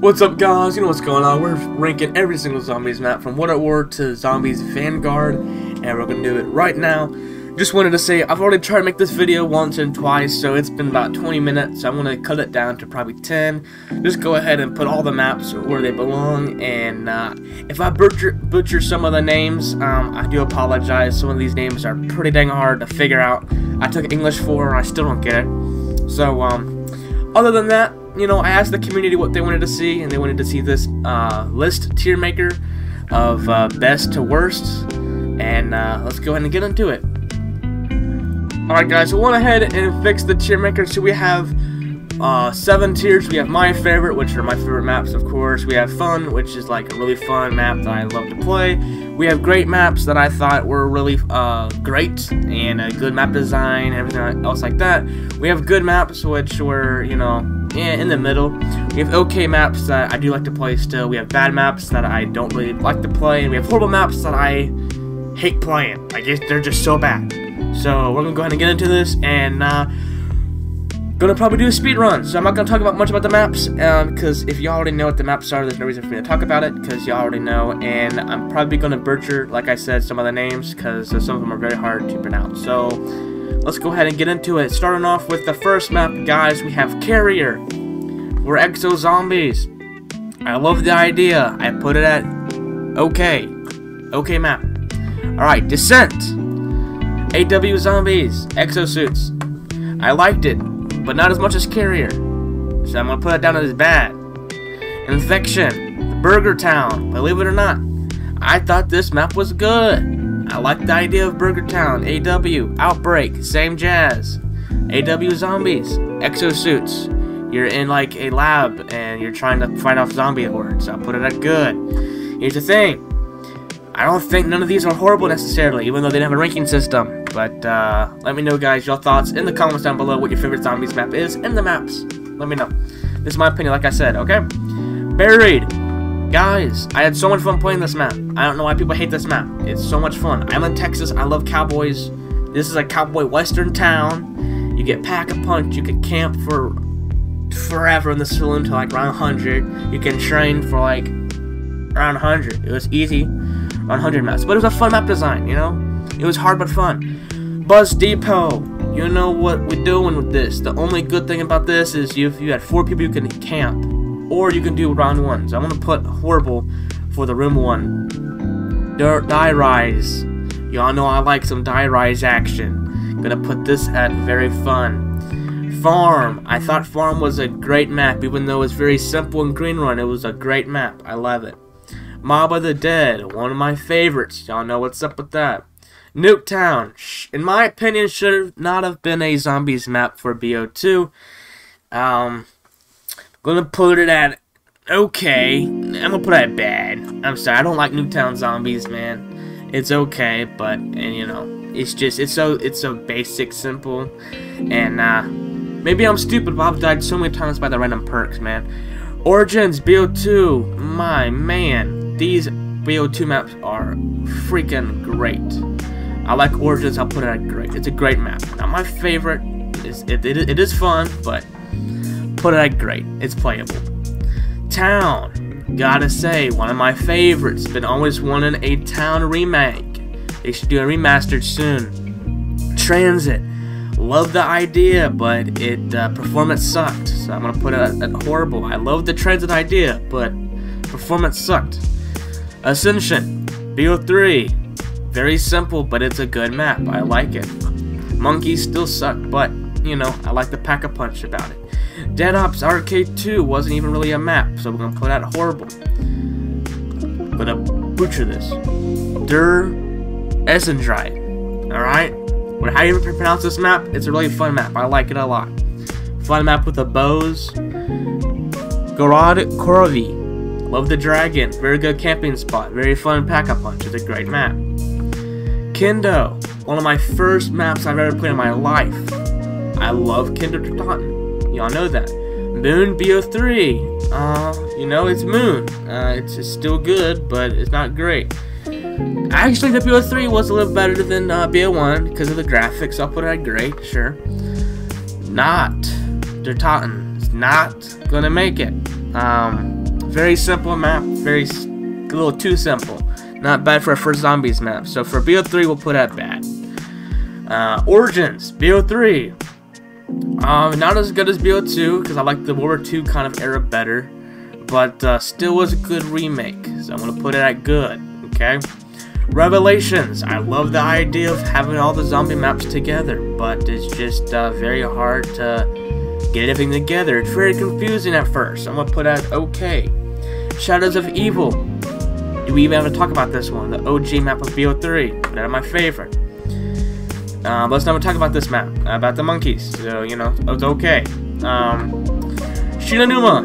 What's up guys, you know what's going on, we're ranking every single Zombies map from World at War to Zombies Vanguard, and we're gonna do it right now. Just wanted to say, I've already tried to make this video once and twice, so it's been about 20 minutes, so I'm gonna cut it down to probably 10. Just go ahead and put all the maps where they belong, and uh, if I butcher, butcher some of the names, um, I do apologize, some of these names are pretty dang hard to figure out. I took English 4 and I still don't get it. So, um, other than that, you know, I asked the community what they wanted to see, and they wanted to see this uh, list tier maker of uh, best to worst, and uh, let's go ahead and get into it. Alright guys, we went ahead and fixed the tier maker, so we have uh, seven tiers. We have my favorite, which are my favorite maps, of course. We have fun, which is like a really fun map that I love to play. We have great maps that I thought were really uh, great and a good map design, everything else like that. We have good maps, which were, you know, in the middle. We have okay maps that I do like to play still. We have bad maps that I don't really like to play, and we have horrible maps that I hate playing. I guess they're just so bad. So we're gonna go ahead and get into this, and uh, Gonna probably do a speed run, so I'm not gonna talk about much about the maps, because um, if y'all already know what the maps are, there's no reason for me to talk about it, because y'all already know, and I'm probably gonna butcher, like I said, some of the names, because some of them are very hard to pronounce. So, let's go ahead and get into it. Starting off with the first map, guys, we have Carrier. We're Exo Zombies. I love the idea. I put it at okay. Okay map. Alright, Descent. AW Zombies. Exosuits. I liked it but not as much as Carrier. So I'm gonna put it down as bad. Infection, Burger Town. Believe it or not, I thought this map was good. I like the idea of Burger Town, AW, Outbreak, same jazz. AW zombies, exosuits. You're in like a lab and you're trying to fight off zombie hordes. I'll put it at good. Here's the thing. I don't think none of these are horrible necessarily, even though they don't have a ranking system. But uh, let me know, guys, your thoughts in the comments down below what your favorite zombies map is and the maps. Let me know. This is my opinion, like I said, okay? Buried. Guys, I had so much fun playing this map. I don't know why people hate this map. It's so much fun. I'm in Texas. I love cowboys. This is a cowboy western town. You get pack-a-punch. You can camp for forever in the saloon till like around 100. You can train for like around 100. It was easy. 100 maps. But it was a fun map design, you know? It was hard but fun. Bus Depot. You know what we're doing with this. The only good thing about this is you, you had four people you can camp. Or you can do round ones. I'm going to put horrible for the room one. Dirt Die Rise. Y'all know I like some Die Rise action. Gonna put this at very fun. Farm. I thought Farm was a great map, even though it's very simple in Green Run. It was a great map. I love it. Mob of the Dead, one of my favorites. Y'all know what's up with that. Nuketown, in my opinion, should not have been a zombies map for BO2. Um, gonna put it at okay. I'm gonna put it at bad. I'm sorry, I don't like Nuketown zombies, man. It's okay, but and you know, it's just it's so it's so basic, simple, and uh, maybe I'm stupid, but I've died so many times by the random perks, man. Origins BO2, my man. These BO2 maps are freaking great. I like Origins, I'll put it at great. It's a great map. Not my favorite, it's, it, it, it is fun, but put it at great. It's playable. Town, gotta say, one of my favorites. Been always wanting a Town remake. They should do a remastered soon. Transit, love the idea, but it uh, performance sucked. So I'm gonna put it at, at horrible. I love the Transit idea, but performance sucked. Ascension, BO3. Very simple, but it's a good map. I like it. Monkeys still suck, but, you know, I like the pack-a-punch about it. Dead Ops Arcade 2 wasn't even really a map, so we're gonna put that horrible. I'm gonna butcher this. Der Essendrite. Alright? How you pronounce this map, it's a really fun map. I like it a lot. Fun map with the bows. Gorod Krovi. Love the dragon. Very good camping spot. Very fun pack-a-punch. It's a great map. Kendo. One of my first maps I've ever played in my life. I love Kendo Taunton. Y'all know that. Moon BO3. Uh, you know, it's Moon. Uh, it's, it's still good, but it's not great. Actually, the BO3 was a little better than uh, BO1 because of the graphics. I'll put it at great, sure. Not. Der Toten. It's not gonna make it. Um, Very simple map, very a little too simple. Not bad for a first zombies map. So for BO3, we'll put at bad. Uh, Origins, BO3. Um, not as good as BO2 because I like the World War II kind of era better, but uh, still was a good remake. So I'm gonna put it at good. Okay. Revelations. I love the idea of having all the zombie maps together, but it's just uh, very hard to get everything together. It's very confusing at first. I'm gonna put at okay. Shadows of Evil. We even have to talk about this one? The OG map of BO3. That my favorite. Uh, let's not talk about this map, about the monkeys. So, you know, it's okay. Um, Shi No Numa.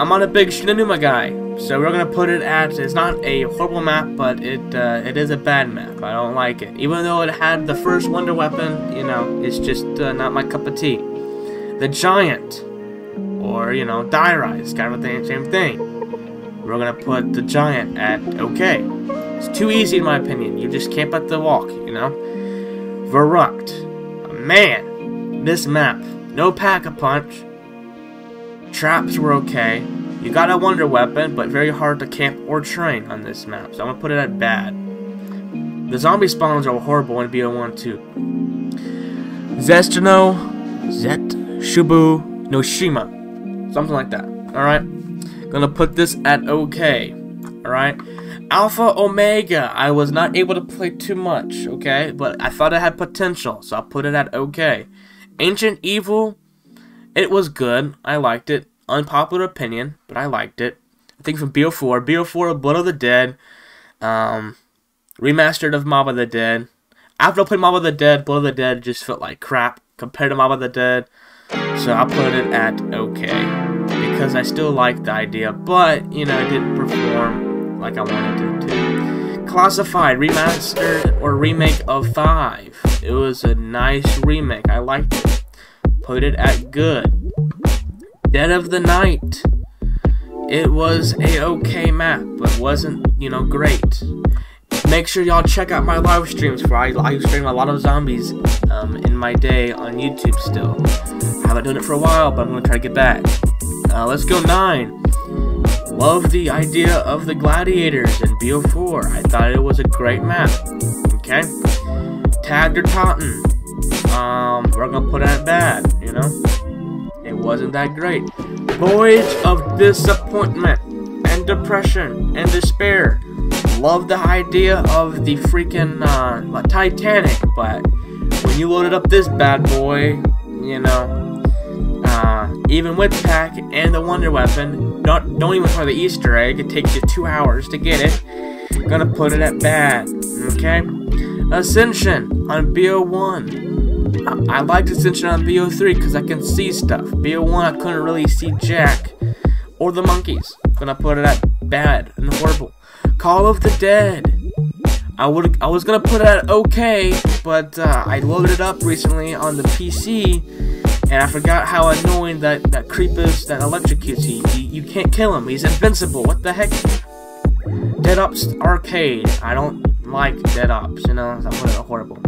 I'm not a big Shi No Numa guy, so we're gonna put it at. It's not a horrible map, but it uh, it is a bad map. I don't like it, even though it had the first wonder weapon. You know, it's just uh, not my cup of tea. The giant, or you know, die rise, kind of the same thing. We're gonna put the giant at okay. It's too easy in my opinion. You just camp at the walk, you know. Verrückt. Man, this map. No pack-a-punch. Traps were okay. You got a wonder weapon, but very hard to camp or train on this map, so I'm gonna put it at bad. The zombie spawns are horrible in BO1 too. Zestino, Zet, Shubu, Noshima. Something like that. Alright? Gonna put this at okay. Alright? Alpha Omega, I was not able to play too much, okay? But I thought it had potential, so I put it at okay. Ancient Evil, it was good. I liked it. Unpopular opinion, but I liked it. I think from BO4, BO4 Blood of the Dead, um, remastered of Mob of the Dead. After I played Mob of the Dead, Blood of the Dead just felt like crap compared to Mob of the Dead. So I put it at okay. Because I still liked the idea, but, you know, it didn't perform like I wanted it to. Classified, remastered, or remake of 5. It was a nice remake. I liked it. Put it at good. Dead of the Night. It was a okay map, but wasn't, you know, great. Make sure y'all check out my live streams for I live stream a lot of zombies um, in my day on YouTube still. I haven't done it for a while, but I'm to try to get back. Uh, let's go 9. Love the idea of the gladiators in BO4. I thought it was a great map. Okay? Tag der Toten. Um, we're gonna put it bad, you know? It wasn't that great. Voyage of Disappointment and Depression and Despair. Love the idea of the freaking uh, Titanic, but when you loaded up this bad boy, you know, uh, even with pack and the wonder weapon, don't, don't even try the Easter egg, it takes you two hours to get it. Gonna put it at bad, okay? Ascension on BO1. I, I liked Ascension on BO3 because I can see stuff. BO1 I couldn't really see Jack or the monkeys. Gonna put it at bad and horrible. Call of the Dead. I would I was gonna put it at okay, but uh, I loaded it up recently on the PC and I forgot how annoying that, that creep is that electrocutes you. you. You can't kill him. He's invincible. What the heck? Dead Ops Arcade. I don't like Dead Ops, you know? That was horrible.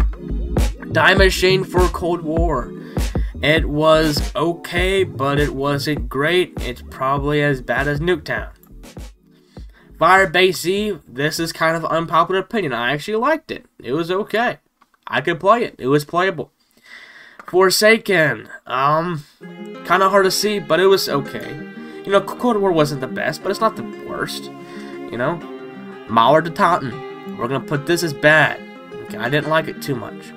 Die Machine for Cold War. It was okay, but it wasn't great. It's probably as bad as Nuketown. Firebase Z, this is kind of unpopular opinion. I actually liked it. It was okay. I could play it. It was playable. Forsaken. Um, kind of hard to see, but it was okay. You know, Cold War wasn't the best, but it's not the worst. You know, Mauer der Toten. We're gonna put this as bad. Okay, I didn't like it too much.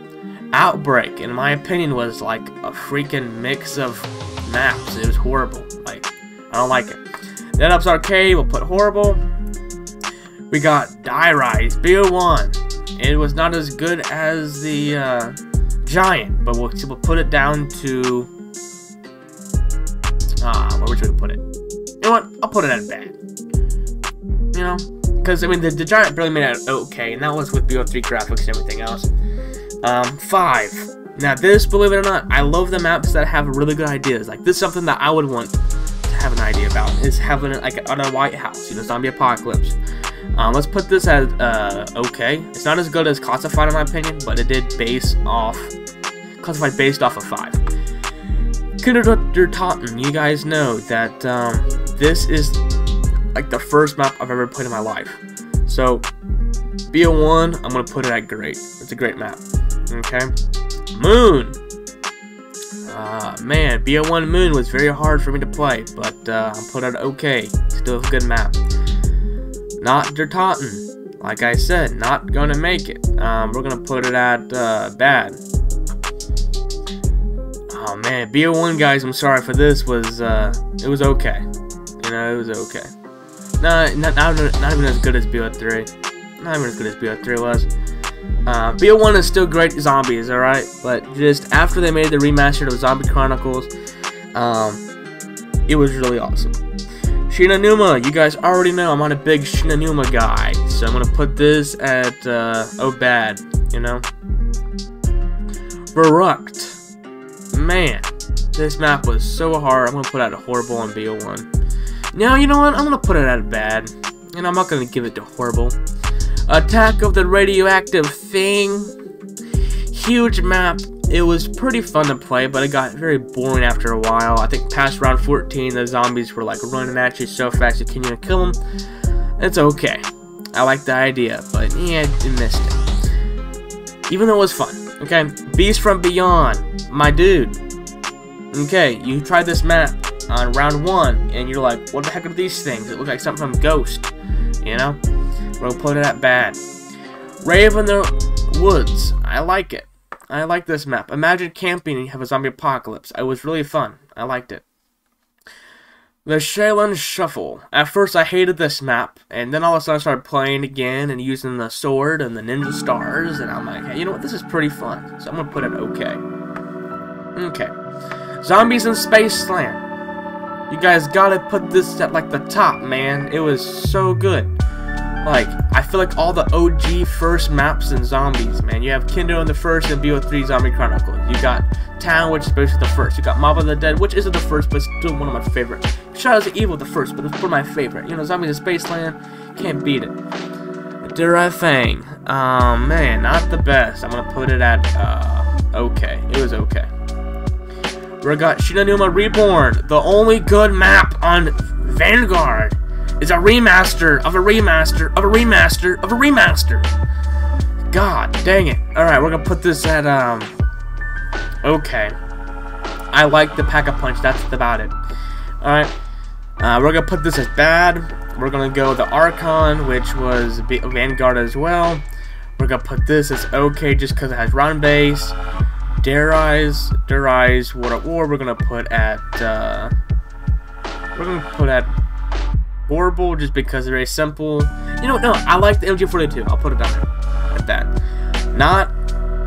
Outbreak, in my opinion, was like a freaking mix of maps. It was horrible. Like, I don't like it. Dead Ops Arcade, we'll put horrible. We got Die Rise, BO1. It was not as good as the, uh, giant, but we'll, we'll put it down to... Ah, where should we put it? You know what? I'll put it at bad. You know? Because, I mean, the, the giant barely made it okay, and that was with BO3 graphics and everything else. Um, five. Now, this, believe it or not, I love the maps that have really good ideas. Like, this is something that I would want to have an idea about, is having, like, on a White House, you know, zombie apocalypse. Um, let's put this as, uh, okay. It's not as good as Classified in my opinion, but it did base off classified based off of 5. Kindergarten, you guys know that um, this is like the first map I've ever played in my life. So, BO1, I'm to put it at great. It's a great map. Okay? Moon! Uh, man, BO1 Moon was very hard for me to play, but uh, I'm put it okay. Still a good map. Not Der Toten. Like I said, not gonna make it. Um, we're gonna put it at uh, bad. Oh man, BO1 guys, I'm sorry for this. Was uh, it was okay. You know, it was okay. No, not, not, not even as good as BO3. Not even as good as BO3 was. Uh, BO1 is still great zombies, alright? But just after they made the remaster of Zombie Chronicles, um, it was really awesome. Shi No Numa, you guys already know I'm on a big Shi No Numa guy, so I'm gonna put this at, uh, oh bad, you know? Verrückt. Man, this map was so hard, I'm gonna put it at horrible on BO1. Now, you know what, I'm gonna put it at bad, and I'm not gonna give it to horrible. Attack of the Radioactive Thing. Huge map. It was pretty fun to play, but it got very boring after a while. I think past round 14, the zombies were like running at you so fast you can't even kill them. It's okay. I like the idea, but yeah, I missed it. Even though it was fun. Okay, Beast from Beyond, my dude. Okay, you tried this map on round one, and you're like, what the heck are these things? It looks like something from Ghost, you know? We'll put it at bad. Raven the Woods. I like it. I like this map. Imagine camping and you have a zombie apocalypse. It was really fun. I liked it. The Shaolin Shuffle. At first I hated this map, and then all of a sudden I started playing again and using the sword and the ninja stars, and I'm like, hey, you know what, this is pretty fun. So I'm gonna put it okay. Okay. Zombies in Spaceland. You guys gotta put this at like the top, man. It was so good. Like, I feel like all the OG first maps and zombies, man. You have Kindo in the first and BO3 Zombie Chronicles. You got Town, which is basically the first. You got Mob of the Dead, which isn't the first, but still one of my favorite. Shadows of Evil, the first, but it's one of my favorite. You know, Zombies in Spaceland, can't beat it. Dura Thing, um, man, not the best. I'm gonna put it at, uh, okay. It was okay. We got Shi No Numa Reborn, the only good map on Vanguard is a remaster of a remaster of a remaster of a remaster. God dang it. Alright, we're gonna put this at, um... Okay. I like the Pack-a-Punch, that's about it. Alright. Uh, we're gonna put this as bad. We're gonna go the Archon, which was Vanguard as well. We're gonna put this as okay just because it has round base. Der Riese, War at War, we're gonna put at, uh... We're gonna put at horrible just because they're very simple. You know, no, I like the MG42. I'll put it down there at that. Not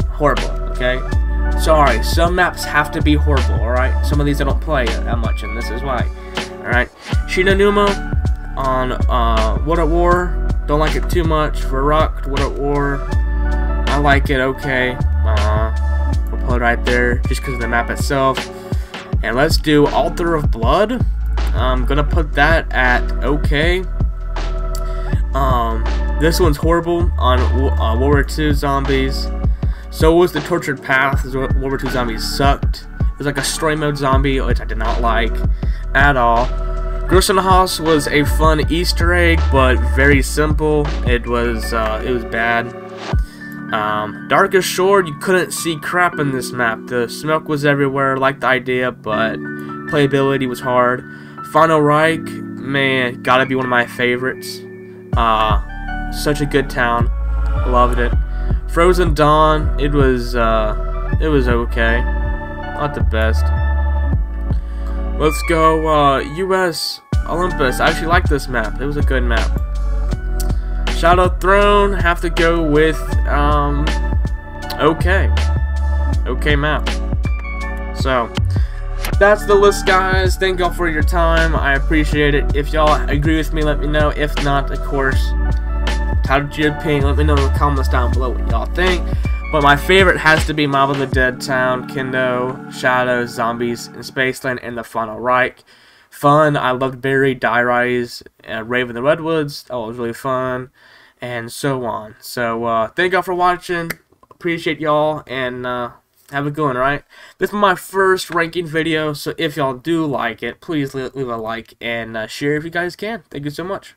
horrible, okay? Sorry, some maps have to be horrible, alright? Some of these I don't play that much, and this is why. Alright, Shi No Numa on uh, What at War. Don't like it too much. Verrückt, What at War. I like it, okay. Uh, we'll put it right there just because of the map itself. And let's do Altar of Blood. I'm gonna put that at okay. Um, this one's horrible on uh, World War II zombies. So was the Tortured Path. World War II zombies sucked. It was like a story mode zombie, which I did not like at all. House was a fun Easter egg, but very simple. It was uh, it was bad. Um, Darkest Shore, you couldn't see crap in this map. The smoke was everywhere, liked the idea, but playability was hard. Final Reich, man, gotta be one of my favorites. Uh, such a good town. Loved it. Frozen Dawn, it was, uh, it was okay. Not the best. Let's go, uh, US Olympus. I actually like this map. It was a good map. Shadow Throne, have to go with, um, okay. Okay map. So, that's the list, guys. Thank y'all for your time. I appreciate it. If y'all agree with me, let me know. If not, of course, how did you opinion? Let me know in the comments down below what y'all think. But my favorite has to be Mob of the Dead Town, Kindo, Shadows, Zombies, and Spaceland, and the Final Reich. Fun. I loved Buried, Die Rise, uh, Rave in the Redwoods. That was really fun. And so on. So, uh, thank y'all for watching. Appreciate y'all. And, uh, have a good one, right? This is my first ranking video, so if y'all do like it, please leave a like and uh, share if you guys can. Thank you so much.